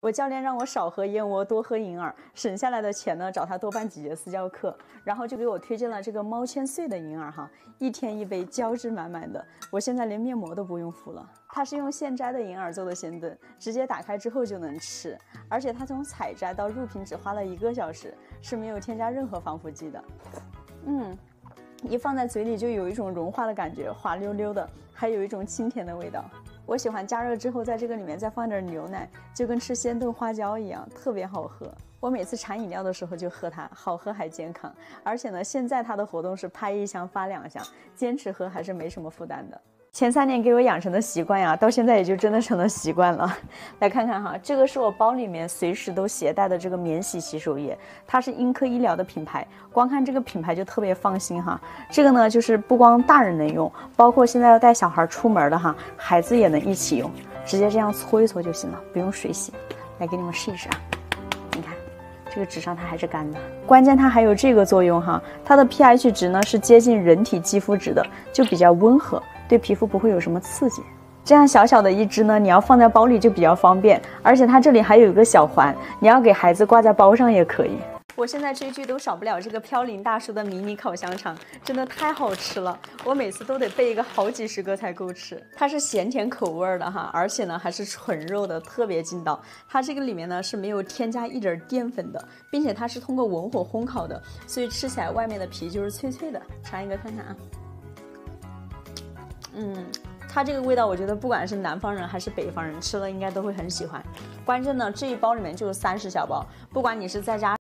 我教练让我少喝燕窝，多喝银耳，省下来的钱呢，找他多办几节私教课，然后就给我推荐了这个猫千岁的银耳哈，一天一杯，胶质满满的，我现在连面膜都不用敷了。它是用现摘的银耳做的鲜炖，直接打开之后就能吃，而且它从采摘到入瓶只花了一个小时，是没有添加任何防腐剂的。嗯，一放在嘴里就有一种融化的感觉，滑溜溜的，还有一种清甜的味道。我喜欢加热之后，在这个里面再放点牛奶，就跟吃鲜炖花胶一样，特别好喝。我每次馋饮料的时候就喝它，好喝还健康。而且呢，现在它的活动是拍一箱发两箱，坚持喝还是没什么负担的。前三年给我养成的习惯呀，到现在也就真的成了习惯了。来看看哈，这个是我包里面随时都携带的这个免洗洗手液，它是英科医疗的品牌，光看这个品牌就特别放心哈。这个呢，就是不光大人能用，包括现在要带小孩出门的哈，孩子也能一起用，直接这样搓一搓就行了，不用水洗。来给你们试一试啊，你看这个纸上它还是干的，关键它还有这个作用哈，它的 pH 值呢是接近人体肌肤值的，就比较温和。对皮肤不会有什么刺激，这样小小的一支呢，你要放在包里就比较方便，而且它这里还有一个小环，你要给孩子挂在包上也可以。我现在追剧都少不了这个飘零大叔的迷你烤香肠，真的太好吃了，我每次都得备一个好几十个才够吃。它是咸甜口味的哈，而且呢还是纯肉的，特别劲道。它这个里面呢是没有添加一点淀粉的，并且它是通过文火烘烤的，所以吃起来外面的皮就是脆脆的。尝一个看看啊。嗯，它这个味道，我觉得不管是南方人还是北方人吃了，应该都会很喜欢。关键呢，这一包里面就有三十小包，不管你是在家